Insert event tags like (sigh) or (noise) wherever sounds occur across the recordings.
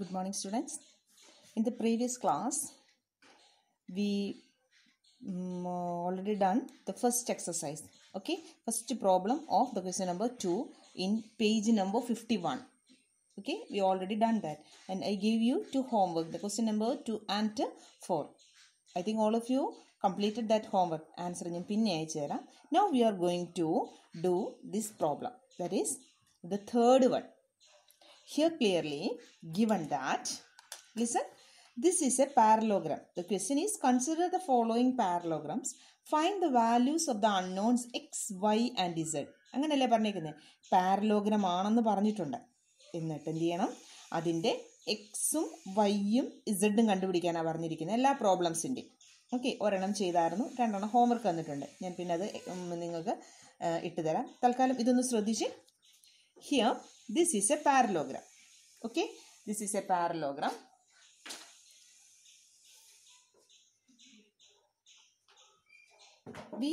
Good morning, students. In the previous class, we mm, already done the first exercise. Okay, first problem of the question number 2 in page number 51. Okay, we already done that, and I gave you two homework the question number 2 and 4. I think all of you completed that homework. Answer ഞാൻ പിന്നെ അയച്ചു തരാം Now we are going to do this problem. That is the third one. Here clearly given that, listen, this is a parallelogram. The question is consider the following parallelograms. Find the values of the unknowns x, y and z. അങ്ങനെയല്ലേ പറഞ്ഞേക്കുന്നത് parallelogram ആണെന്ന് പറഞ്ഞിട്ടുണ്ട്. എന്നിട്ട് എന്ത് ചെയ്യണം? അതിന്റെ എക്സും വൈയും ഇസഡും കണ്ടുപിടിക്കാനാണ് പറഞ്ഞിരിക്കുന്നത്. എല്ലാ പ്രോബ്ലംസിന്റെയും ഓക്കെ ഒരെണ്ണം ചെയ്തായിരുന്നു. രണ്ടെണ്ണം ഹോംവർക്ക് തന്നിട്ടുണ്ട് ഞാൻ പിന്നെ അത് നിങ്ങൾക്ക് ഇട്ടുതരാം. തൽക്കാലം ഇതൊന്ന് ശ്രദ്ധിച്ച്. Here this is a parallelogram. okay this is a parallelogram we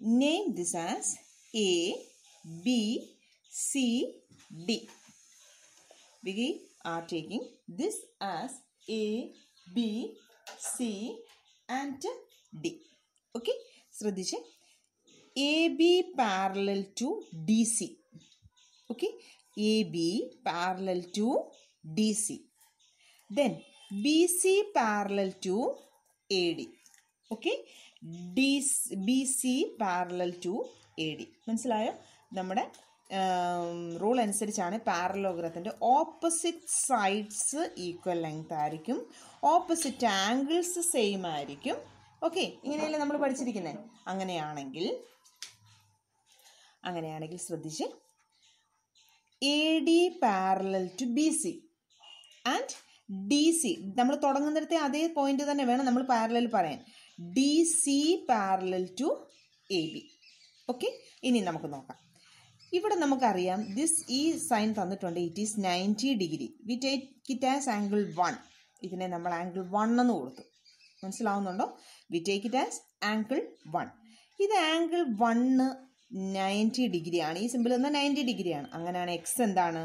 name this as a b c d we are taking this as a b c and d okay ശ്രദ്ധിച്ച് A B parallel to D C okay AB parallel to DC then BC parallel to AD okay? DC, BC parallel to AD മനസ്സിലായോ? നമ്മുടെ rule അനുസരിച്ചാണ് പാരലോഗ്രത്തിന്റെ opposite sides equal length ആയിരിക്കും. Opposite angles same ആയിരിക്കും. Okay ഇങ്ങനെയല്ലേ നമ്മൾ പഠിച്ചിരിക്കുന്നത് അങ്ങനെയാണെങ്കിൽ അങ്ങനെയാണെങ്കിൽ ശ്രദ്ധിച്ച് A D parallel to B C and D C നമ്മൾ തുടങ്ങുന്നിടത്തെ അതേ പോയിന്റ് തന്നെ വേണം നമ്മൾ പാരലൽ പറയാൻ. D C parallel to A B okay ഇനി നമുക്ക് നോക്കാം. ഇവിടെ നമുക്കറിയാം ദിസ് ഈ സൈൻ തന്നിട്ടുണ്ട്. It is ninety degree we take it as angle one ഇതിനെ നമ്മൾ ആംഗിൾ വൺ എന്ന് കൊടുത്തു. മനസ്സിലാവുന്നുണ്ടോ? We take it as angle one ഇത് ആംഗിൾ വണ്ണ് നയന്റി ഡിഗ്രിയാണ്. ഈ സിമ്പിൾ എന്നാൽ നയന്റി ഡിഗ്രിയാണ്. അങ്ങനെയാണ് എക്സ് എന്താണ്?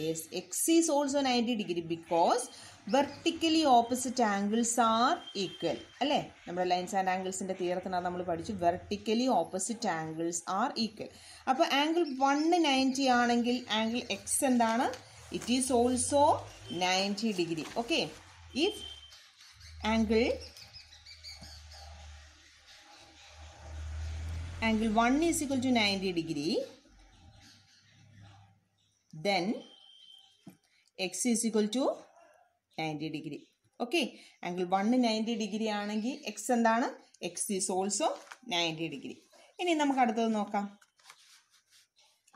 Yes X is also ninety degree because vertically opposite angles are equal അല്ലേ? നമ്മുടെ ലൈൻസ് ആൻഡ് ആംഗിൾസിന്റെ തീരത്തിനാണ് നമ്മൾ പഠിച്ചു vertically opposite angles are equal അപ്പോൾ ആംഗിൾ വണ്ണ് നയന്റി ആണെങ്കിൽ ആംഗിൾ എക്സ് എന്താണ്? It is also ninety degree. Okay if angle angle 1 is equal to 90 degree. Then x is equal to 90 degree. Okay? Angle 1 90 degree ആണെങ്കിൽ X എന്താണ്? X is also ninety degree ഇനി നമുക്ക് അടുത്തത് നോക്കാം.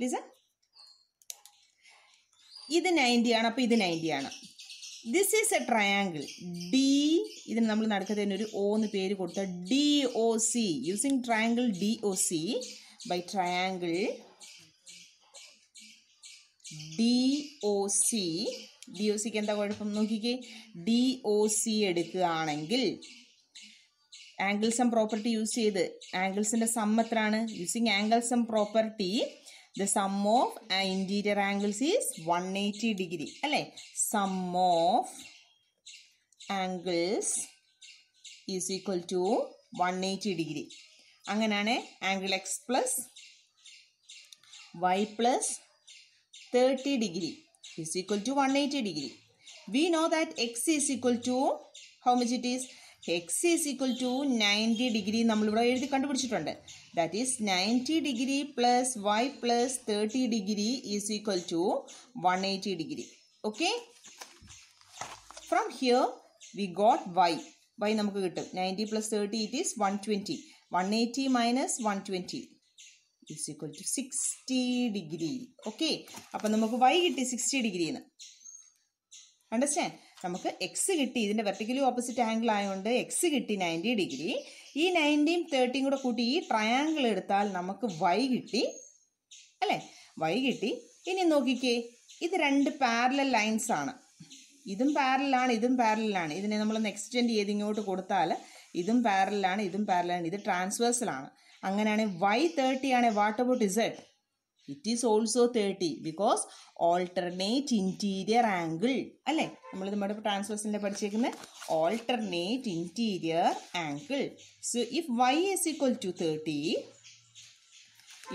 Listen ഇത് ninety ആണ്. അപ്പോൾ ഇത് നയന്റി ആണ്. This is a triangle D ഇതിന് നമ്മൾ നടക്കത്തിന് ഒരു ഒ എന്ന് പേര് കൊടുത്ത D O C using triangle D O C by triangle D O C D O സിക്ക് എന്താ കുഴപ്പം നോക്കിക്കേ? ഡി ഒ സി എടുക്കുകയാണെങ്കിൽ ആംഗിൾസം പ്രോപ്പർട്ടി യൂസ് ചെയ്ത് ആംഗിൾസിന്റെ സം എത്രയാണ്? Using angle sum property the sum of interior angles is one eighty degree അല്ലേ? Sum of angles is equal to one eighty degree അങ്ങനെയാണ് angle x plus y plus thirty degree is equal to one eighty degree we know that x is equal to how much it is x is equal to ninety degree നമ്മളിവിടെ എഴുതി കണ്ടുപിടിച്ചിട്ടുണ്ട്. That is ninety degree plus y plus thirty degree is equal to one eighty degree okay from here we got Y Y നമുക്ക് കിട്ടും. Ninety plus thirty it is one twenty one eighty minus one twenty is equal to sixty degree okay അപ്പം നമുക്ക് Y കിട്ടി sixty ഡിഗ്രിന്ന് understand നമുക്ക് X കിട്ടി. ഇതിന്റെ vertically opposite angle ആയതുകൊണ്ട് എക്സ് കിട്ടി നയന്റി ഡിഗ്രി ഈ നയന്റിയും തേർട്ടിയും കൂടെ കൂട്ടി ഈ ട്രയാങ്കിൾ എടുത്താൽ നമുക്ക് വൈ കിട്ടി. അല്ലേ? വൈ കിട്ടി. ഇനി നോക്കിക്കേ. ഇത് രണ്ട് പാരലൽ ലൈൻസ് ആണ്. ഇതും പാരലാണ് ഇതും പാരലാണ് ഇതിനെ നമ്മളൊന്ന് എക്സ്റ്റെൻഡ് ചെയ്ത് ഇങ്ങോട്ട് കൊടുത്താൽ ഇതും പാരലാണ് ഇതും പാരലാണ് ഇത് ട്രാൻസ്വേഴ്സലാണ് അങ്ങനെയാണെങ്കിൽ വൈ തേർട്ടി ആണ് what about Z it is also thirty because alternate interior angle അല്ലേ? നമ്മൾ നമ്മുടെ ട്രാൻസ്ഫേഴ്സിന്റെ പഠിച്ചേക്കുന്നത് alternate interior angle so if Y is equal to thirty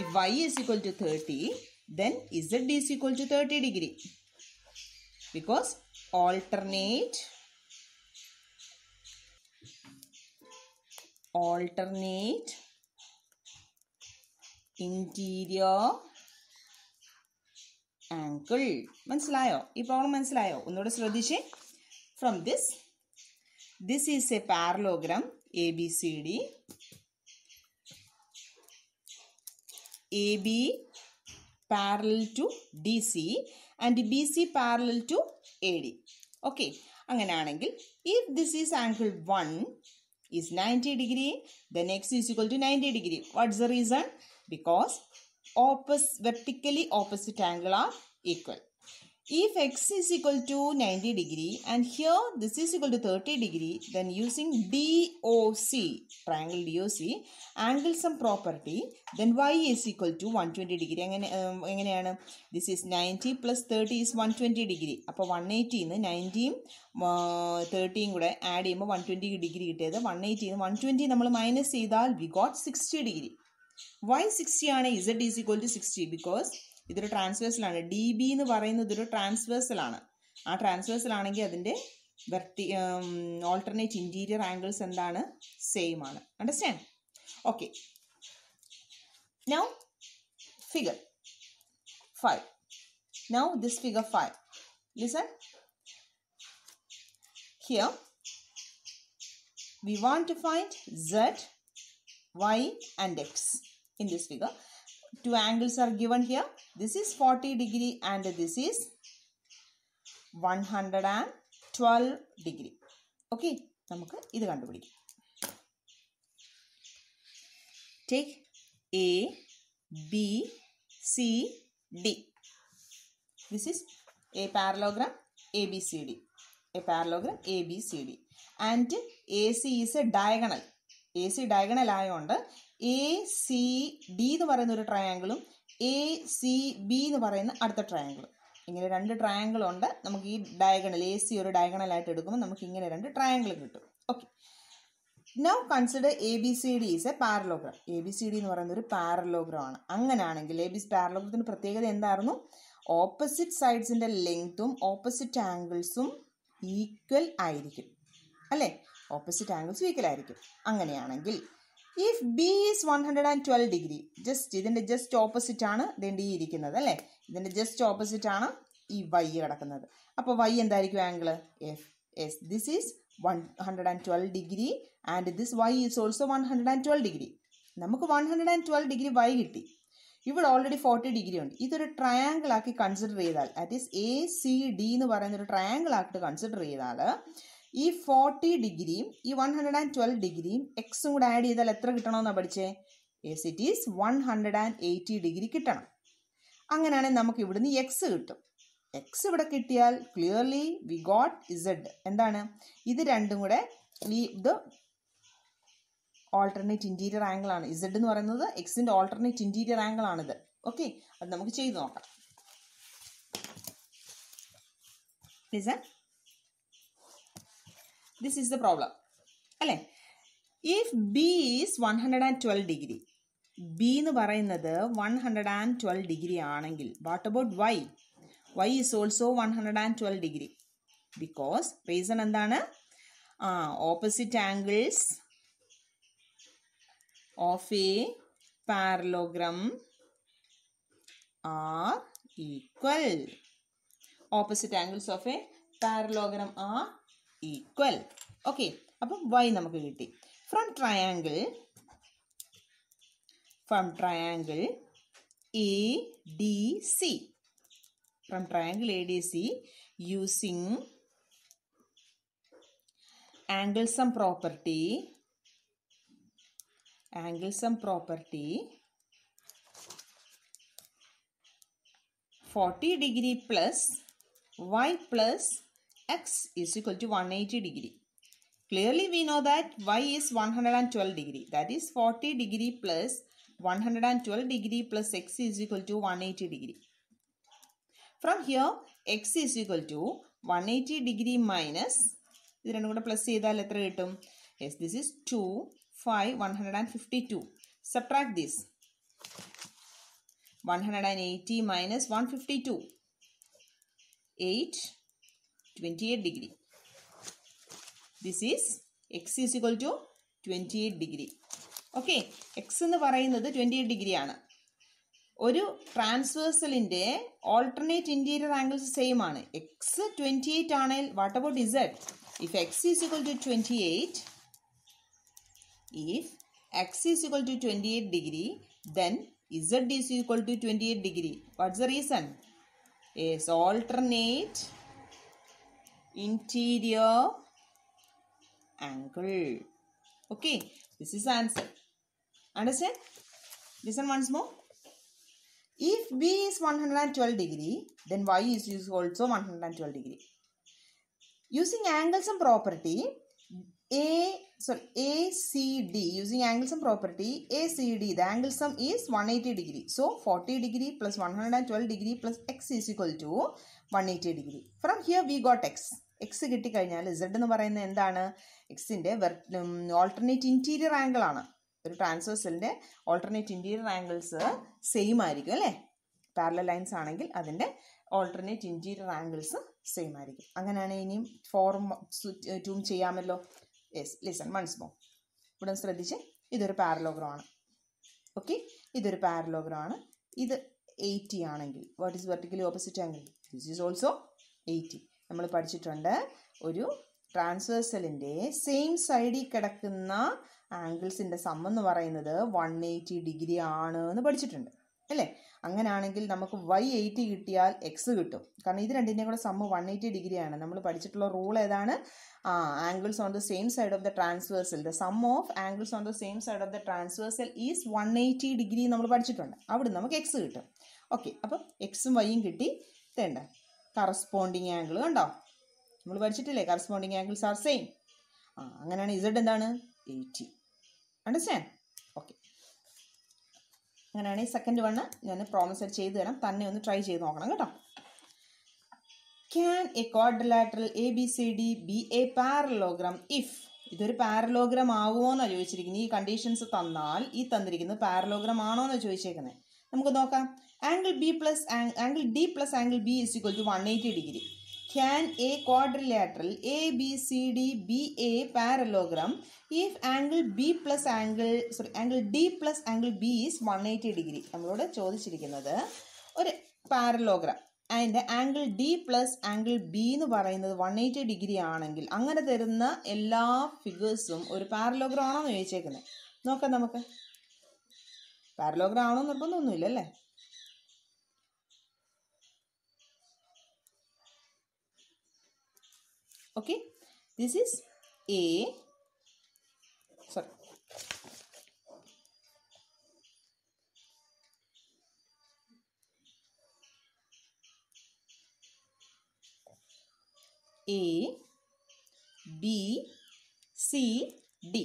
if Y is equal to 30 then z is equal to 30 degree. Because alternate alternate interior angle മനസ്സിലായോ ഈ problem മനസ്സിലായോ ഒന്നുകൂടെ ശ്രദ്ധിച്ചേ from this this is a parallelogram A B C D AB parallel to DC and BC parallel to AD. Okay, അങ്ങനെയാണെങ്കിൽ if this is angle 1 is 90 degree, then x is equal to 90 degree. What's the reason? Because oppos- vertically opposite angle are equal. If x is equal to 90 degree and here this is equal to 30 degree, then using DOC, triangle DOC, angle sum property, then y is equal to 120 degree. എങ്ങനെ എങ്ങനെയാണ് is ninety plus thirty is one twenty degree അപ്പോൾ one എയ്റ്റിന്ന് നയന്റിയും തേർട്ടിയും കൂടെ add ചെയ്യുമ്പോൾ one twenty degree കിട്ടിയത് one എയ്റ്റിന്ന് വൺ ട്വന്റി നമ്മൾ മൈനസ് ചെയ്താൽ we got sixty degree Y sixty ആണ്? Z is equal to sixty because ഇതൊരു ട്രാൻസ്വേഴ്സലാണ് ഡി ബി എന്ന് പറയുന്നത് ഇതൊരു ട്രാൻസ്വേഴ്സലാണ് ആ ട്രാൻസ്വേഴ്സലാണെങ്കിൽ അതിന്റെ വെർട്ടി ഓൾട്ടർനേറ്റ് ഇന്റീരിയർ ആംഗിൾസ് എന്താണ്? സെയിം ആണ്. Understand okay now figure five now this figure five listen here we want to find z, y and x. in this figure. Two angles are given here. This is 40 degree and this is 112 degree. Okay, നമുക്ക് ഇത് കണ്ടുപിടിക്കാം take A B C D this is a parallelogram A B C D a parallelogram A B C D and A C is a diagonal A C diagonal ആയതുകൊണ്ട് A C D എന്ന് പറയുന്ന ഒരു ട്രയാങ്കിളും A C B എന്ന് പറയുന്ന അടുത്ത ട്രയാങ്കിളും ഇങ്ങനെ രണ്ട് ട്രയാങ്കിളുണ്ട് നമുക്ക് ഈ ഡയഗണൽ എ സി ഒരു ഡയഗണലായിട്ട് എടുക്കുമ്പോൾ നമുക്ക് ഇങ്ങനെ രണ്ട് ട്രയാങ്കിൾ കിട്ടും. Okay now consider A B C D is a parallelogram A B C D എന്ന് പറയുന്ന ഒരു പാരലോഗ്രാം ആണ്. അങ്ങനെയാണെങ്കിൽ എ ബി പാരലോഗ്രത്തിന് പ്രത്യേകത എന്തായിരുന്നു? ഓപ്പോസിറ്റ് സൈഡ്സിന്റെ ലെങ്ത്തും ഓപ്പോസിറ്റ് ആംഗിൾസും ഈക്വൽ ആയിരിക്കും. അല്ലേ? ഓപ്പോസിറ്റ് ആംഗിൾസ് ഈക്വൽ ആയിരിക്കും. അങ്ങനെയാണെങ്കിൽ if B is one hundred and twelve degree just ഇതിന്റെ ജസ്റ്റ് ഓപ്പോസിറ്റ് ആണ് ഇതിന്റെ ഈ ഇരിക്കുന്നത് അല്ലേ? ഇതിന്റെ ജസ്റ്റ് ഓപ്പോസിറ്റ് ആണ് ഈ വൈ കിടക്കുന്നത്. അപ്പോൾ വൈ എന്തായിരിക്കും angle F S this is one hundred and twelve degree and this Y is also one hundred and twelve degree നമുക്ക് one hundred and twelve degree Y കിട്ടി. ഇവിടെ ഓൾറെഡി ഫോർട്ടി ഡിഗ്രി ഉണ്ട്. ഇതൊരു triangle ആക്കി consider ചെയ്താൽ that is A C D എന്ന് പറയുന്ന ഒരു ട്രയാങ്കിൾ ആക്കിയിട്ട് കൺസിഡർ ചെയ്താൽ ഈ ഫോർട്ടി ഡിഗ്രിയും ഈ വൺ ഹൺഡ്രഡ് ആൻഡ് ട്വൽവ് ഡിഗ്രിയും എക്സും കൂടെ ആഡ് ചെയ്താൽ എത്ര കിട്ടണമെന്നാണ് പഠിച്ചേ? Yes it is one hundred and eighty degree കിട്ടണം. അങ്ങനെയാണെങ്കിൽ നമുക്ക് ഇവിടുന്ന് എക്സ് കിട്ടും. എക്സ് ഇവിടെ കിട്ടിയാൽ ക്ലിയർലി വി ഗോട്ട് ഇസഡ് എന്താണ്? ഇത് രണ്ടും കൂടെ ഈ ഇത് ഓൾട്ടർനേറ്റ് ഇന്റീരിയർ ആണ്. ഇസഡ് എന്ന് പറയുന്നത് എക്സിന്റെ ഓൾട്ടർനേറ്റ് ഇന്റീരിയർ ആംഗിൾ ആണിത്. ഓക്കെ അത് നമുക്ക് ചെയ്ത് നോക്കാം. Listen this is the problem അല്ലേ? If B is one hundred and twelve degree B എന്ന് പറയുന്നത് one hundred and twelve degree ആണെങ്കിൽ what about Y Y is also one hundred and twelve degree because reason എന്താണ്? ആ opposite angles of a parallelogram are equal opposite angles of a parallelogram are equal okay അപ്പം Y നമുക്ക് കിട്ടി. From triangle from triangle A D C from triangle A D C using angle sum property angle sum property 40 degree plus y plus x is equal to 180 degree clearly we know that y is 112 degree that is 40 degree plus 112 degree plus x is equal to 180 degree. From here, x is equal to 180 degree minus ഇത് രണ്ടും കൂടെ plus ചെയ്താൽ എത്ര കിട്ടും yes this is two five one hundred and fifty two subtract this one hundred and eighty minus one fifty two eight twenty eight degree this is x is equal to twenty eight degree okay x എന്ന് പറയുന്നത് twenty eight degree ആണ്. ഒരു ട്രാൻസ്വേഴ്സലിന്റെ alternate interior angles same ആണ്. X twenty eight ആണെങ്കിൽ what about z if x is equal to twenty eight if x is equal to 28 degree then z is equal to 28 degree. What's the reason? Is alternate interior angle. Okay this is answer. Understand? Listen once more. If b is 112 degree then y is also 112 degree. Using angles and property a sorry ACD using angle sum property ACD the angle sum is 180 degree. So 40 degree plus 112 degree plus x is equal to 180 eighty degree from here we got x x കിട്ടിക്കഴിഞ്ഞാൽ Z എന്ന് പറയുന്നത് എന്താണ്? എക്സിന്റെ alternate interior angle ആണ്. ഒരു ട്രാൻസ്വേഴ്സലിന്റെ alternate interior angles same ആയിരിക്കും അല്ലേ? പാരലൽ ലൈൻസ് ആണെങ്കിൽ അതിന്റെ ഓൾട്ടർനേറ്റ് ഇന്റീരിയർ ആംഗിൾസ് സെയിം ആയിരിക്കും. അങ്ങനെയാണ് ഇനിയും ഫോറും ടൂം ചെയ്യാമല്ലോ. യെസ് ലിസൺ വൺസ് മോ ഇവിടെ ശ്രദ്ധിച്ച്. ഇതൊരു പാരലോഗ്രാമാണ് ഓക്കെ ഇതൊരു പാരലോഗ്രാമാണ് ഇത് എയ്റ്റി ആണെങ്കിൽ. What is vertically opposite angle this is also eighty നമ്മൾ പഠിച്ചിട്ടുണ്ട് ഒരു ട്രാൻസ്വേഴ്സലിന്റെ സെയിം സൈഡിൽ കിടക്കുന്ന ആംഗിൾസിന്റെ സം എന്ന് പറയുന്നത് വൺ എയ്റ്റി ഡിഗ്രി ആണ് എന്ന് പഠിച്ചിട്ടുണ്ട്. അല്ലേ? അങ്ങനെയാണെങ്കിൽ നമുക്ക് വൈ എയ്റ്റി കിട്ടിയാൽ എക്സ് കിട്ടും. കാരണം ഇത് രണ്ടിന്റെയും കൂടെ സമ്മ് വൺ എയ്റ്റി ഡിഗ്രിയാണ് നമ്മൾ പഠിച്ചിട്ടുള്ള റൂൾ ഏതാണ്? ആ angles on the same side of the transversal. The sum of angles on the same side of the transversal is one eighty degree നമ്മൾ പഠിച്ചിട്ടുണ്ട്. അവിടെ നമുക്ക് എക്സ് കിട്ടും. ഓക്കെ അപ്പം എക്സും വൈയും കിട്ടി. തേണ്ട കറസ്പോണ്ടിങ് ആംഗിൾ കണ്ടോ? നമ്മൾ പഠിച്ചിട്ടില്ലേ? കറസ്പോണ്ടിങ് ആംഗിൾസ് ആർ സെയിം ആ അങ്ങനെയാണ് ഇസഡ് എന്താണ്? എയ്റ്റി അണ്ടർസ്റ്റാൻഡ് ഓക്കെ അങ്ങനെയാണെങ്കിൽ സെക്കൻഡ് വണ്ണ് ഞാൻ പ്രോമിസ് ചെയ്ത് തരാം. തന്നെ ഒന്ന് ട്രൈ ചെയ്ത് നോക്കണം കേട്ടോ. Can a quadrilateral A B C D B a parallelogram if ഇതൊരു പാരലോഗ്രാം ആകുമോ എന്നാണ് ചോദിച്ചിരിക്കുന്നത്. ഈ കണ്ടീഷൻസ് തന്നാൽ ഈ തന്നിരിക്കുന്നത് പാരലോഗ്രാം ആണോ എന്ന് ചോദിച്ചേക്കുന്നത് നമുക്ക് നോക്കാം. Angle B plus angle D plus angle B is equal to one eighty degree can a quadrilateral A B C D B a parallelogram if angle B plus angle sorry angle D plus angle B is one eighty degree നമ്മളോട് ചോദിച്ചിരിക്കുന്നത് ഒരു parallelogram അതിന്റെ angle D plus angle B എന്ന് പറയുന്നത് one eighty degree ആണെങ്കിൽ അങ്ങനെ തരുന്ന എല്ലാ ഫിഗേഴ്സും ഒരു പാരലോഗ്രാം ആണോ എന്ന് ചോദിച്ചേക്കുന്നത് നോക്കാം നമുക്ക്. പാരലോഗ്രാം ആണോ നിർബന്ധമൊന്നുമില്ല അല്ലേ okay this is a sorry. A b c d.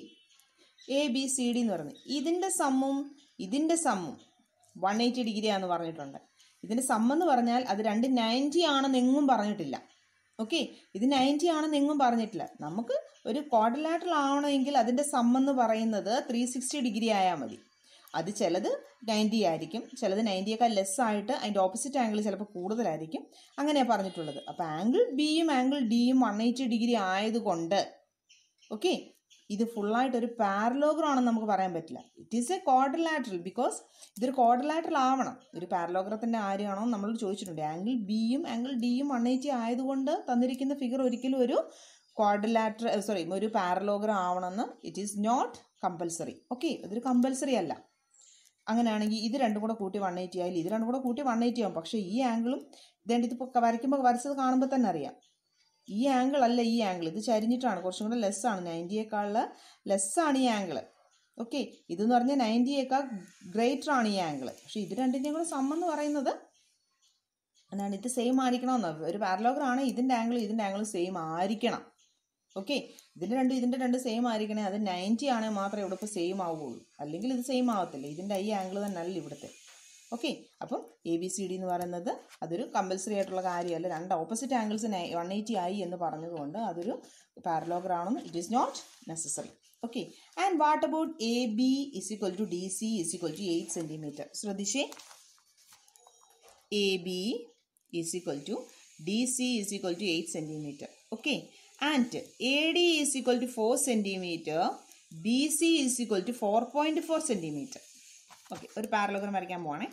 A B C D എന്ന് പറയുന്നത് ഇതിന്റെ സമ്മും ഇതിന്റെ സമ്മും വൺ എയ്റ്റി ഡിഗ്രിയാന്ന് പറഞ്ഞിട്ടുണ്ട്. ഇതിന്റെ സമ്മെന്ന് പറഞ്ഞാൽ അത് രണ്ട് നയന്റി ആണെന്ന് എങ്ങും പറഞ്ഞിട്ടില്ല. ഓക്കെ ഇത് നയന്റി ആണെന്ന് എങ്ങും പറഞ്ഞിട്ടില്ല. നമുക്ക് ഒരു ക്വാഡ്രിലാറ്ററൽ ആവണമെങ്കിൽ അതിന്റെ സമ്മെന്ന് പറയുന്നത് ത്രീ സിക്സ്റ്റി ഡിഗ്രി ആയാൽ മതി. അത് ചിലത് നയന്റി ആയിരിക്കും. ചിലത് നയന്റിയേക്കാൾ ലെസ് ആയിട്ട് അതിന്റെ ഓപ്പോസിറ്റ് ആംഗിൾ ചിലപ്പോൾ കൂടുതലായിരിക്കും. അങ്ങനെയാണ് പറഞ്ഞിട്ടുള്ളത്. അപ്പോൾ ആംഗിൾ ബിയും ആംഗിൾ ഡിയും വൺ എയ്റ്റി ഡിഗ്രി ആയതുകൊണ്ട് ഓക്കെ ഇത് ഫുള്ളായിട്ട് ഒരു പാരലോഗ്രം ആണെന്ന് നമുക്ക് പറയാൻ പറ്റില്ല. It is a quadrilateral because ഇതൊരു ക്വാഡ്രിലാറ്ററൽ ആവണം. ഒരു പാരലോഗ്രത്തിന്റെ ആരെയാണോ നമ്മൾ ചോദിച്ചിട്ടുണ്ട്. ആംഗിൾ ബിയും ആംഗിൾ ഡിയും വൺ എയ്റ്റി ആയതുകൊണ്ട് തന്നിരിക്കുന്ന ഫിഗർ ഒരിക്കലും ഒരു ക്വാഡ്രിലാറ്റർ സോറി ഒരു പാരലോഗ്രം ആവണമെന്ന് it is not compulsory okay ഇതൊരു കമ്പൽസറി അല്ല. അങ്ങനെയാണെങ്കിൽ ഇത് രണ്ടും കൂടെ കൂട്ടി വൺ എയ്റ്റി ആയാലും ഇത് രണ്ടും കൂടെ കൂട്ടി വൺ എയ്റ്റി ആവും. പക്ഷേ ഈ ആംഗിളും ഇതേണ്ട ഇതിപ്പോൾ വരയ്ക്കുമ്പോൾ വരച്ചത് കാണുമ്പോൾ തന്നെ അറിയാം. ഈ ആംഗിൾ അല്ല ഈ ആംഗിൾ ഇത് ചരിഞ്ഞിട്ടാണ്. കുറച്ചും കൂടെ ലെസ്സാണ് നയന്റിയേക്കാളിൽ ലെസ്സാണ് ഈ ആംഗിൾ ഓക്കെ ഇതെന്ന് പറഞ്ഞാൽ നയന്റിയേക്കാൾ ഗ്രേറ്റർ ആണ് ഈ ആംഗിൾ പക്ഷേ ഇത് രണ്ടിന്റെയും കൂടെ സം എന്ന് പറയുന്നത് എന്താണ്? ഇത് സെയിം ആയിരിക്കണമെന്ന്. ഒരു പാരലോഗ്രം ആണ്. ഇതിന്റെ ആംഗിൾ ഇതിന്റെ ആംഗിൾ സെയിം ആയിരിക്കണം. ഓക്കെ ഇതിന്റെ രണ്ട് ഇതിന്റെ രണ്ട് സെയിം ആയിരിക്കണേ. അത് നയന്റി ആണെങ്കിൽ മാത്രമേ ഇവിടെ ഇപ്പോൾ സെയിം ആവുകയുള്ളൂ. അല്ലെങ്കിൽ ഇത് സെയിം ആവത്തില്ല. ഇതിന്റെ ഈ ആംഗിൾ തന്നെ അല്ല ഇവിടുത്തെ. ഓക്കെ. അപ്പം എ ബി സി ഡി എന്ന് പറയുന്നത് അതൊരു കമ്പൽസറി ആയിട്ടുള്ള കാര്യമല്ല. രണ്ട് ഓപ്പോസിറ്റ് ആംഗിൾസ് വൺ എയ്റ്റി ആയി എന്ന് പറഞ്ഞതുകൊണ്ട് അതൊരു പാരലോഗ്രാണെന്ന് it is not necessary okay. And what about A B is equal to D C is equal to eight centimetre ശ്രദ്ധിച്ചേ. A B is equal to eight centimetre okay and 8 D is And to four centimetre B 4 is BC is equal to 4.4 centimeter. Okay ഒരു parallelogram വരയ്ക്കാൻ പോവാണേ.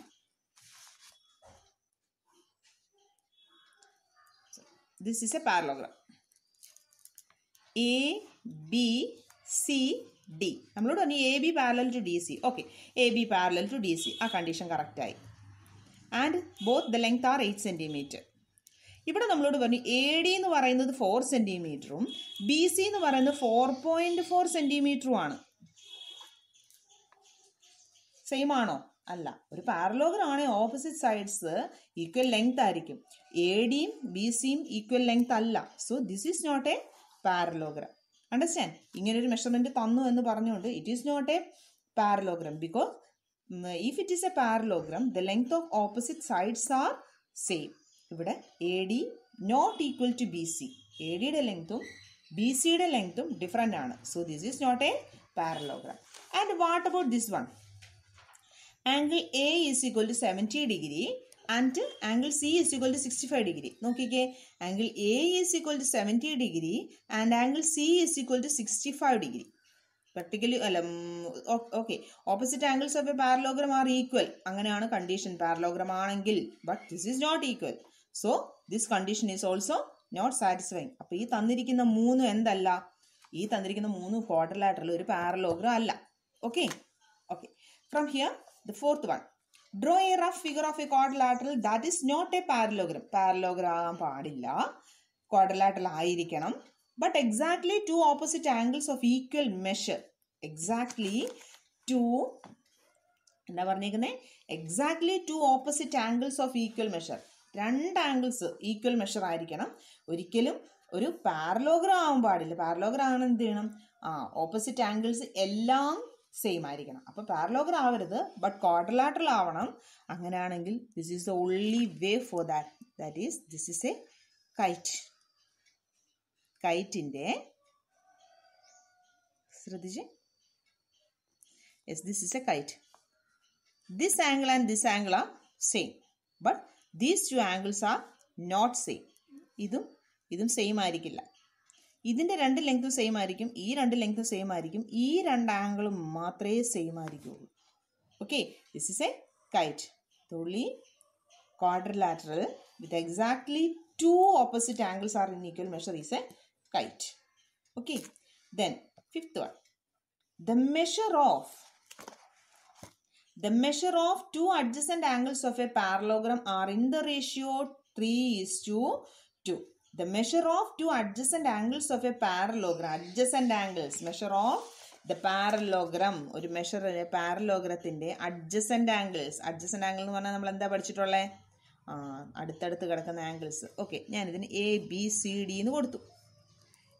This is a parallelogram A B C D നമ്മളോട് പറഞ്ഞു A B parallel to D C okay A B parallel to D C ആ condition കറക്റ്റായി and both the length are eight centimetre ഇവിടെ നമ്മളോട് പറഞ്ഞു എ ഡി എന്ന് പറയുന്നത് four സെന്റിമീറ്ററും B C എന്ന് പറയുന്നത് ഫോർ പോയിന്റ് ഫോർ സെന്റിമീറ്ററും ആണ്. സെയിം ആണോ? അല്ല. ഒരു പാരലോഗ്രാം ആണെങ്കിൽ ഓപ്പോസിറ്റ് സൈഡ്സ് ഈക്വൽ ലെങ്ത് ആയിരിക്കും. എ ഡിയും ബി സിയും ഈക്വൽ ലെങ്ത് അല്ല. So this is not a parallelogram understand ഇങ്ങനെ ഒരു മെഷർമെന്റ് തന്നു എന്ന് പറഞ്ഞുകൊണ്ട് it is not a parallelogram because if it is a parallelogram the length of opposite sides are same ഇവിടെ A D not equal to B C A ഡിയുടെ ലെങ്ത്തും B സിയുടെ ലെങ്ത്തും ഡിഫറെന്റ് ആണ്. So this is not a parallelogram and what about this one angle A is equal to seventy degree and angle C is equal to sixty five degree നോക്കിക്കേ angle A is equal to seventy degree and angle C is equal to sixty five degree particular അല്ല okay opposite angles of a parallelogram are equal അങ്ങനെയാണ് condition parallelogram ആണെങ്കിൽ but this is not equal so this condition is also not satisfying അപ്പോൾ ഈ തന്നിരിക്കുന്ന മൂന്നും എന്തല്ല? ഈ തന്നിരിക്കുന്ന മൂന്ന് ക്വാഡ്രലാറ്ററൽ ഒരു പാരലോഗ്രാം അല്ല. Okay okay from here the fourth one draw a rough figure of a quadrilateral that is not a parallelogram parallelogram padilla quadrilateral ആയിരിക്കണം but exactly two opposite angles of equal measure exactly two എന്താ പറഞ്ഞേക്കുന്നത് exactly two opposite angles of equal measure രണ്ട് angles equal measure ആയിരിക്കണം ഒരിക്കലും ഒരു parallelogram ആവാൻ പാടില്ല parallelogram ആണ് എന്ത് ചെയ്യണം ആ ഓപ്പോസിറ്റ് ആംഗിൾസ് എല്ലാം സെയിം ആയിരിക്കണം. അപ്പോൾ പാരലോഗ്രാം ആവരുത് ബട്ട് ക്വാഡ്രലാട്രൽ ആവണം. അങ്ങനെയാണെങ്കിൽ this is the only way for that that is this is a kite കൈറ്റിന്റെ ശ്രദ്ധിച്ച്. Yes this is a kite this angle and this angle are same but these two angles are not same ഇതും ഇതും same ആയിരിക്കില്ല. ഇതിന്റെ രണ്ട് ലെങ്ത്തും same ആയിരിക്കും ഈ രണ്ട് ലെങ്ത്തും സെയിം ആയിരിക്കും ഈ രണ്ട് ആംഗിളും മാത്രമേ same ആയിരിക്കുള്ളൂ. Okay this is a kite തുള്ളി quadrilateral with exactly two opposite angles are in equal measure is a kite okay then fifth one the measure of the measure of two adjacent angles of a parallelogram are in the ratio three is to two The measure of two adjacent angles of a parallelogram, adjacent angles, measure of the parallelogram ഒരു measure പാരലോഗ്രത്തിന്റെ adjacent angles adjacent angle എന്ന് പറഞ്ഞാൽ നമ്മൾ എന്താ പഠിച്ചിട്ടുള്ളത് അടുത്തടുത്ത് കിടക്കുന്ന angles okay ഞാനിതിന് എ ബി സി ഡി എന്ന് കൊടുത്തു.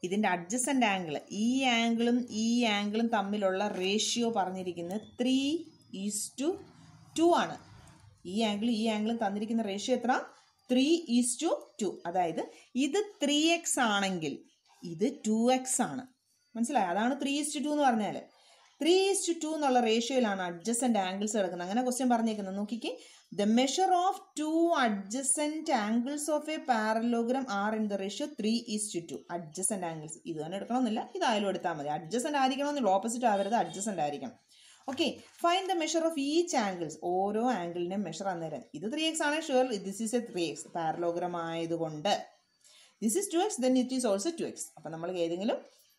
ഇതിന്റെ അഡ്ജസന്റ് ആംഗിൾ ഈ ആംഗിളും ഈ ആംഗിളും തമ്മിലുള്ള റേഷ്യോ പറഞ്ഞിരിക്കുന്നത് ത്രീ ഈസ് ടു ടു ആണ്. ഈ ആംഗിളും ഈ ആംഗിളും തന്നിരിക്കുന്ന റേഷ്യോ എത്ര? ത്രീ ഈസ് ടു ടു അതായത് ഇത് ത്രീ എക്സ് ആണെങ്കിൽ ഇത് ടു എക്സ് ആണ്. മനസ്സിലായി? അതാണ് ത്രീ ഈസ് ടു ടു എന്ന് പറഞ്ഞാൽ ത്രീ ഈസ് ടു ടു എന്നുള്ള റേഷ്യോയിലാണ് അഡ്ജസന്റ് ആംഗിൾസ് കിടക്കുന്നത്. അങ്ങനെ ക്വസ്റ്റ്യൻ പറഞ്ഞേക്കുന്നത്. നോക്കിക്ക്. The measure of two adjacent angles of a parallelogram are in the ratio three is to two adjacent angles ഇത് തന്നെ എടുക്കണമെന്നില്ല. ഇതായാലും എടുത്താൽ മതി. അഡ്ജസന്റ് ആയിരിക്കണമെന്നില്ല. ഓപ്പോസിറ്റ് ആവരുത്. അഡ്ജസന്റ് ആയിരിക്കണം. Okay fine the measure of each angles ഓരോ ആംഗിളിന്റെയും മെഷർ അന്നേരം. ഇത് ത്രീ എക്സ് ആണ് sure this is a three x parallelogram ആയതുകൊണ്ട്. This is two x then it is also two x അപ്പം നമ്മൾ ഏതെങ്കിലും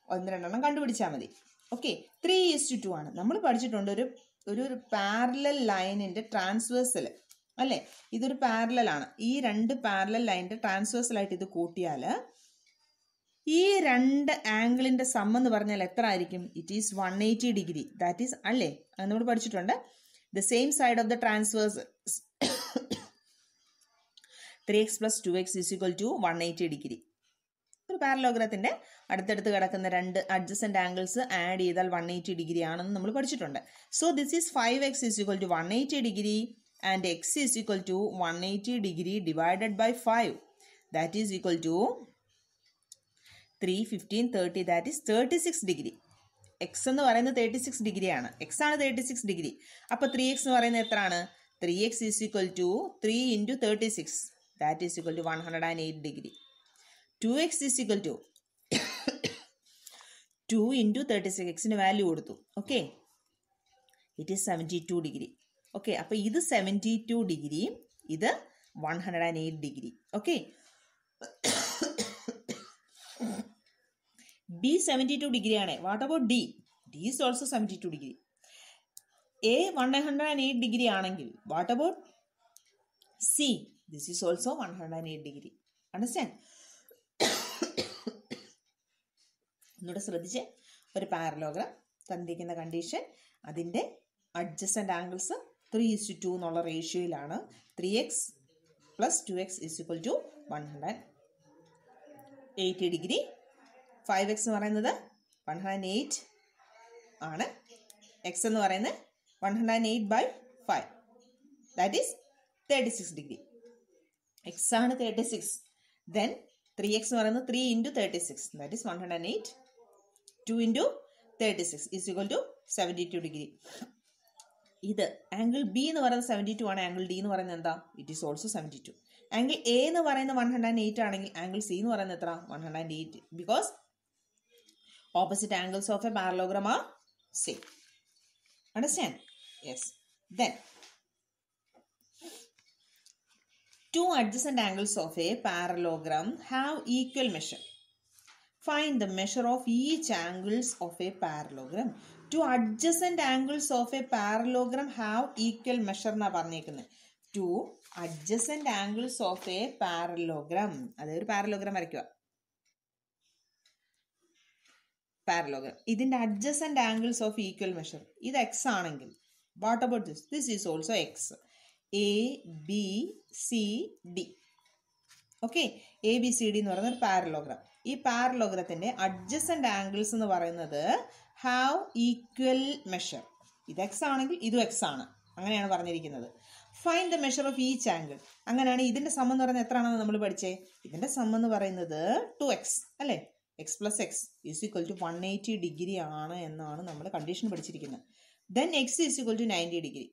ഒന്ന് രണ്ടെണ്ണം കണ്ടുപിടിച്ചാൽ മതി. Okay three is to two ആണ്. നമ്മൾ പഠിച്ചിട്ടുണ്ട് ഒരു ഒരു ഒരു പാരലൽ ലൈനിന്റെ ട്രാൻസ്വേഴ്സൽ അല്ലേ? ഇതൊരു ആണ്. ഈ രണ്ട് പാരലൽ ലൈനിന്റെ ട്രാൻസ്വേഴ്സലായിട്ട് ഇത് കൂട്ടിയാൽ ഈ രണ്ട് ആംഗിളിന്റെ സം എന്ന് പറഞ്ഞാൽ എത്ര ആയിരിക്കും? It is one eighty degree that is അല്ലേ? അത് നമ്മൾ പഠിച്ചിട്ടുണ്ട്. The same side of the transverse three x plus two x is equal to one eighty degree ഒരു പാരലോഗ്രത്തിന്റെ അടുത്തടുത്ത് കിടക്കുന്ന രണ്ട് അഡ്ജസ്റ്റന്റ് ആംഗിൾസ് ആഡ് ചെയ്താൽ വൺ എയ്റ്റി ഡിഗ്രി ആണെന്ന് നമ്മൾ പഠിച്ചിട്ടുണ്ട്. So this is five x is equal to one eighty degree and x is equal to one eighty degree divided by five that is equal to three fifteen thirty that is thirty six degree x എന്ന് പറയുന്നത് thirty six degree ആണ്. X ആണ് thirty six degree അപ്പോൾ three X എന്ന് പറയുന്നത് എത്രയാണ്? Three x is equal to three into thirty six that is equal to one hundred and eight degree two x is equal to two into thirty six എക്സിന് value കൊടുത്തു. Okay it is seventy two degree okay അപ്പോൾ ഇത് seventy two degree ഇത് one hundred and eight degree okay B seventy two degree ആണ് what about D D is also seventy two degree. A one hundred and eight degree ആണെങ്കിൽ what about C this is also one hundred and eight degree. Understand ഒന്നുകൂടെ ശ്രദ്ധിച്ച് ഒരു parallelogram തന്നിരിക്കുന്ന condition അതിന്റെ adjacent angles three is two എന്നുള്ള റേഷ്യോയിലാണ് three x plus two x is equal to one hundred eighty degree. Five x എന്ന് പറയുന്നത് one hundred eight ആണ്. X എന്ന് പറയുന്നത് one hundred eight by five that is thirty six degree. X ആണ് thirty six then three x എന്ന് പറയുന്നത് three into thirty six that is one hundred eight two into thirty six is equal to seventy two degree. ഇത് angle B എന്ന് പറയുന്നത് seventy two ആണ്. Angle D എന്ന് പറയുന്നത് എന്താ? It is also seventy two angle A എന്ന് പറയുന്ന one hundred and eight ആണെങ്കിൽ ആംഗിൾ സി എന്ന് പറയുന്നത് എത്ര one hundred and eight because opposite angles of a parallelogram are same understand yes then two adjacent angles of a parallelogram have equal measure find the measure of each angles of a parallelogram two adjacent angles of a parallelogram have equal measure എന്നാണ് പറഞ്ഞേക്കുന്നത് two adjacent angles of a parallelogram അതായത് ഒരു parallelogram വരയ്ക്കുക. Parallelogram ഇതിന്റെ adjacent angles of equal measure ഇത് X ആണെങ്കിൽ what about this this is also x A B C D okay A B C D എന്ന് പറയുന്ന ഒരു പാരലോഗ്രാം ഈ പാരലോഗ്രത്തിന്റെ അഡ്ജസന്റ് ആംഗിൾസ് എന്ന് പറയുന്നത് ഹാവ് ഈക്വൽ മെഷർ ഇത് എക്സ് ആണെങ്കിൽ ഇതും എക്സ് ആണ്. അങ്ങനെയാണ് പറഞ്ഞിരിക്കുന്നത്. Fine the measure of each angle അങ്ങനെയാണ് ഇതിന്റെ സം എന്ന് പറയുന്നത് എത്രയാണെന്ന് നമ്മൾ പഠിച്ചേ? ഇതിന്റെ സം എന്ന് പറയുന്നത് ടു എക്സ് അല്ലേ? X plus x is equal to one eighty degree ആണ് എന്നാണ് നമ്മൾ condition പഠിച്ചിരിക്കുന്നത്. Then x is equal to ninety degree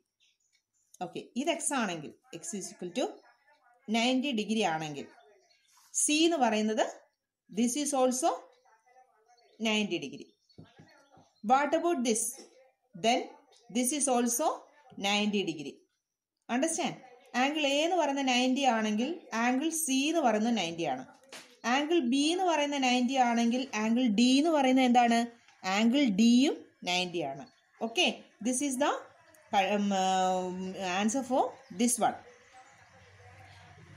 okay ഇത് എക്സ് ആണെങ്കിൽ x is equal to ninety degree ആണെങ്കിൽ സി എന്ന് പറയുന്നത് this is also ninety degree what about this then this is also ninety degree understand angle A എന്ന് പറയുന്ന ninety ആണെങ്കിൽ angle C എന്ന് പറയുന്നത് നയന്റി ആണ്. ആംഗിൾ ബി എന്ന് പറയുന്ന നയന്റി ആണെങ്കിൽ ആംഗിൾ ഡി എന്ന് പറയുന്നത് എന്താണ്? ആംഗിൾ ഡിയും നയന്റി ആണ്. Okay this is the answer for this one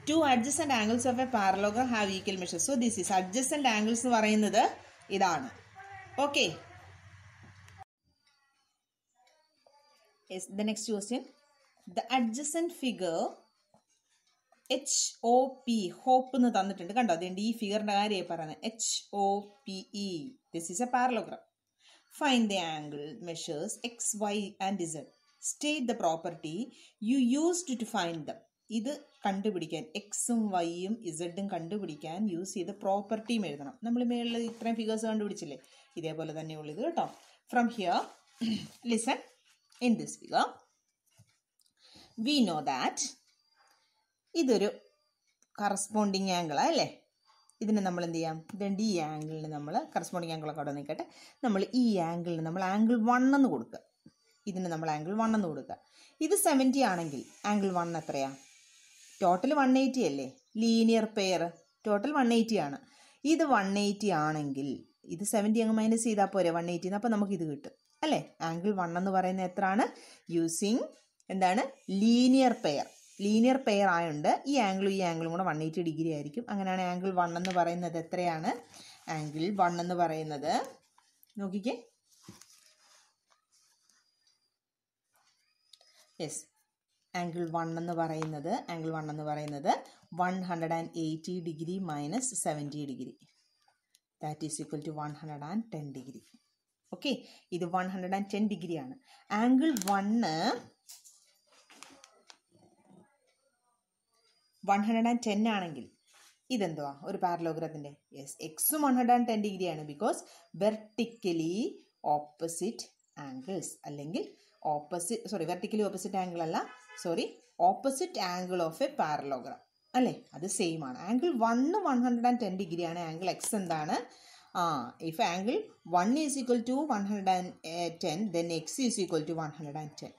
two adjacent angles of a parallelogram have equal measure so this is adjacent angles എന്ന് പറയുന്നത് ഇതാണ്. Okay yes the next question the adjacent figure H O P hope എന്ന് തന്നിട്ടുണ്ട്. കണ്ടോ? അതുകൊണ്ട് ഈ ഫിഗറിന്റെ കാര്യമായി പറയുന്നത് H O P E this is a parallelogram fine the angle measures X Y and Z state the property you used to find them ഇത് കണ്ടുപിടിക്കാൻ എക്സും വൈയും ഇസഡും കണ്ടുപിടിക്കാൻ യൂസ് ചെയ്ത പ്രോപ്പർട്ടിയും എഴുതണം. നമ്മൾ മേളിൽ ഇത്രയും ഫിഗേഴ്സ് കണ്ടുപിടിച്ചില്ലേ? ഇതേപോലെ തന്നെയുള്ളത് കേട്ടോ. From here listen in this figure we know that ഇതൊരു കറസ്പോണ്ടിങ് ആംഗിളാണ് അല്ലേ? ഇതിന് നമ്മൾ എന്ത് ചെയ്യാം? ഇതുണ്ട് ഈ ആംഗിളിന് നമ്മൾ കറസ്പോണ്ടിങ് ആംഗിളൊക്കെ അവിടെ നിൽക്കട്ടെ. നമ്മൾ ഈ ആംഗിളിന് നമ്മൾ ആംഗിൾ വൺ എന്ന് കൊടുക്കുക. ഇതിന് നമ്മൾ ആംഗിൾ വൺ എന്ന് കൊടുക്കുക. ഇത് സെവന്റി ആണെങ്കിൽ ആംഗിൾ വൺ എത്രയാ? ടോട്ടൽ വൺ എയ്റ്റി അല്ലേ? Linear pair total one eighty ആണ്. ഇത് വൺ എയ്റ്റി ആണെങ്കിൽ ഇത് സെവന്റി അങ്ങ് മൈനസ് ചെയ്താൽ പോരെ? വൺ എയ്റ്റി അപ്പോൾ നമുക്ക് ഇത് കിട്ടും. അല്ലേ? ആംഗിൾ വൺ എന്ന് പറയുന്നത് എത്രയാണ്? യൂസിങ് എന്താണ്? Linear pair. ലീനിയർ പെയർ ആയതുകൊണ്ട് ഈ ആംഗിളും ഈ ആംഗിളും കൂടെ വൺ എയ്റ്റി ഡിഗ്രി ആയിരിക്കും. അങ്ങനെയാണ് ആംഗിൾ വൺ എന്ന് പറയുന്നത്. എത്രയാണ്? ആംഗിൾ വൺ എന്ന് പറയുന്നത്. നോക്കിക്കേ. യെസ്. ആംഗിൾ വൺ എന്ന് പറയുന്നത് ആംഗിൾ വൺ എന്ന് പറയുന്നത് one hundred and eighty degree minus seventy degree. That is equal to one hundred and ten degree. Okay ഇത് one hundred and ten degree ആണ് angle one one hundred and ten ആണെങ്കിൽ ഇതെന്തുവാ? ഒരു പാരലോഗ്രത്തിന്റെ yes എക്സും one hundred and ten ഡിഗ്രിയാണ് because vertically opposite angles അല്ലെങ്കിൽ opposite sorry vertically opposite angle അല്ല sorry opposite angle of a parallelogram അല്ലേ? അത് സെയിം ആണ്. Angle one one hundred and ten ഡിഗ്രിയാണ്. ആംഗിൾ എക്സ് എന്താണ്? ആ if angle one is equal to one hundred and ten then X is equal to one hundred and ten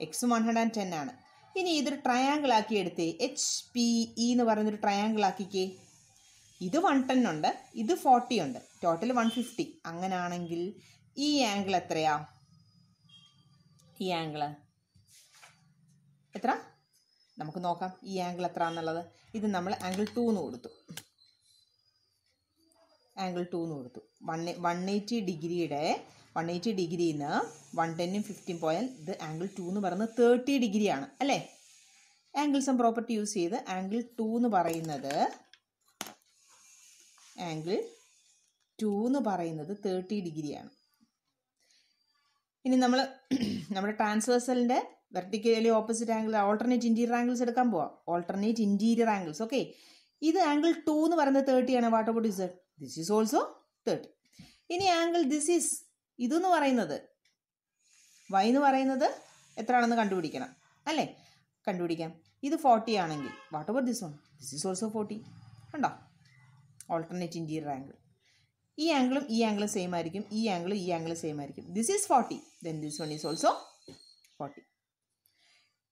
X one hundred and ten ആണ്. ഇനി ഇതൊരു triangle ആക്കി എടുത്തേ. H P E എന്ന് പറയുന്നൊരു ട്രയാങ്കിൾ ആക്കിക്കേ. ഇത് വൺ ടെൻ ഉണ്ട്. ഇത് ഫോർട്ടി ഉണ്ട്. ടോട്ടൽ വൺ ഫിഫ്റ്റി അങ്ങനാണെങ്കിൽ ഈ ആംഗിൾ എത്രയാ? ഈ ആംഗിൾ എത്ര? നമുക്ക് നോക്കാം. ഈ ആംഗിൾ എത്ര എന്നുള്ളത് ഇത് നമ്മൾ ആംഗിൾ ടു എന്ന് കൊടുത്തു. ആംഗിൾ ടു എന്ന് കൊടുത്തു. വൺ വൺ എയ്റ്റി ഡിഗ്രിയുടെ വൺ എയ്റ്റി ഡിഗ്രിയിൽ നിന്ന് വൺ ടെന്നും ഫിഫ്റ്റീൻ പോയാൽ ഇത് ആംഗിൾ ടു എന്ന് പറയുന്നത് തേർട്ടി ഡിഗ്രിയാണ് അല്ലേ? ആംഗിൾസും പ്രോപ്പർട്ടി യൂസ് ചെയ്ത് ആംഗിൾ ടു എന്ന് പറയുന്നത് ആംഗിൾ ടു എന്ന് പറയുന്നത് തേർട്ടി ഡിഗ്രിയാണ് ഇനി നമ്മൾ (clears throat) നമ്മുടെ ട്രാൻസ്വേഴ്സലിന്റെ vertically opposite angle alternate interior angles എടുക്കാൻ പോവാം. ഓൾട്ടർനേറ്റ് ഇന്റീരിയർ ആംഗിൾസ് ഓക്കെ ഇത് ആംഗിൾ ടു എന്ന് പറയുന്നത് തേർട്ടി ആണ്. What about is this is also thirty ഇനി ആംഗിൾ ദിസ് ഈസ് ഇതെന്ന് പറയുന്നത്. വൈ എന്ന് പറയുന്നത് എത്രയാണെന്ന് കണ്ടുപിടിക്കണം. അല്ലേ? കണ്ടുപിടിക്കാം. ഇത് ഫോർട്ടി ആണെങ്കിൽ. What over this one this is also forty കണ്ടോ? ഓൾട്ടർനേറ്റ് ഇന്റീരിയർ ആംഗിൾ ഈ ആംഗിളും ഈ ആംഗിളും സെയിം ആയിരിക്കും. ഈ ആംഗിളും ഈ ആംഗിളും സെയിം ആയിരിക്കും. This is forty then this one is also forty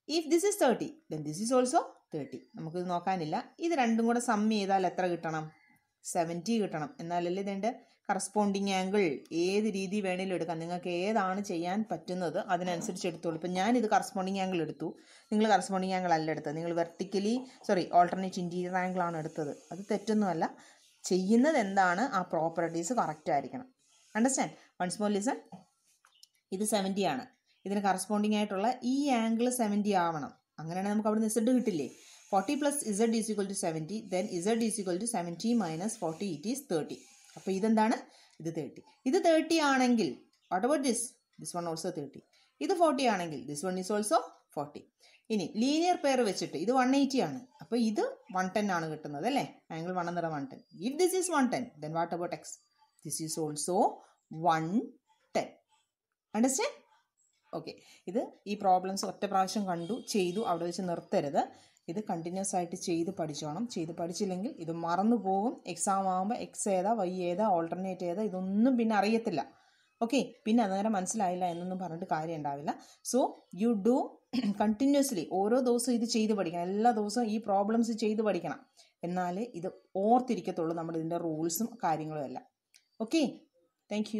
if this is thirty then this is also thirty നമുക്കിത് നോക്കാനില്ല. ഇത് രണ്ടും കൂടെ സമ്മ് ചെയ്താൽ എത്ര കിട്ടണം? സെവന്റി കിട്ടണം. എന്നാലല്ലേ ഇതിന്റെ കറസ്പോണ്ടിങ് ആംഗിൾ ഏത് രീതി വേണേലും എടുക്കാം. നിങ്ങൾക്ക് ഏതാണ് ചെയ്യാൻ പറ്റുന്നത് അതിനനുസരിച്ച് എടുത്തോളൂ. ഇപ്പം ഞാനിത് കറസ്പോണ്ടിങ് ആംഗിൾ എടുത്തു. നിങ്ങൾ കറസ്പോണ്ടിങ് ആംഗിൾ അല്ല എടുത്തത്. നിങ്ങൾ വെർട്ടിക്കലി സോറി ഓൾട്ടർനേറ്റ് ഇന്റീരിയർ ആണ് എടുത്തത്. അത് തെറ്റൊന്നുമല്ല. ചെയ്യുന്നത് എന്താണ്? ആ പ്രോപ്പർട്ടീസ് കറക്റ്റ് ആയിരിക്കണം. അണ്ടർസ്റ്റാൻഡ് വൺസ് മോർ ലിസൺ ഇത് സെവന്റി ആണ്. ഇതിന് കറസ്പോണ്ടിങ് ആയിട്ടുള്ള ഈ ആംഗിൾ സെവന്റി ആവണം. അങ്ങനെയാണെങ്കിൽ നമുക്ക് അവിടെ നിന്ന് ഇസഡ് കിട്ടില്ലേ? Forty plus Z is equal to seventy then Z is equal to seventy minus forty it is thirty അപ്പോൾ ഇതെന്താണ്? ഇത് തേർട്ടി ഇത് തേർട്ടി ആണെങ്കിൽ what about this this one also thirty ഇത് ഫോർട്ടി ആണെങ്കിൽ this one is also forty ഇനി linear pair വെച്ചിട്ട് ഇത് വൺ എയ്റ്റി ആണ്. അപ്പോൾ ഇത് വൺ ടെൻ ആണ് കിട്ടുന്നത് അല്ലേ? Angle one എന്നറ one ten if this is one ten then what about X this is also one ten understand okay ഇത് ഈ പ്രോബ്ലംസ് ഒറ്റ പ്രാവശ്യം കണ്ടു ചെയ്തു അവിടെ വെച്ച് നിർത്തരുത്. ഇത് കണ്ടിന്യൂസ് ആയിട്ട് ചെയ്ത് പഠിച്ചോണം. ചെയ്ത് പഠിച്ചില്ലെങ്കിൽ ഇത് മറന്നു പോകും. എക്സാം ആകുമ്പോൾ എക്സ് ഏതാ വൈ ഏതാ ഓൾട്ടർനേറ്റ് ഏതാ ഇതൊന്നും പിന്നെ അറിയത്തില്ല. ഓക്കെ പിന്നെ അന്നേരം മനസ്സിലായില്ല എന്നൊന്നും പറഞ്ഞിട്ട് കാര്യം ഉണ്ടാവില്ല. സോ യു ഡു കണ്ടിന്യൂസ്ലി ഓരോ ദിവസവും ഇത് ചെയ്ത് പഠിക്കണം. എല്ലാ ദിവസവും ഈ പ്രോബ്ലംസ് ചെയ്ത് പഠിക്കണം. എന്നാലേ ഇത് ഓർത്തിരിക്കത്തുള്ളൂ നമ്മുടെ ഇതിന്റെ റൂൾസും കാര്യങ്ങളും എല്ലാം. Okay thank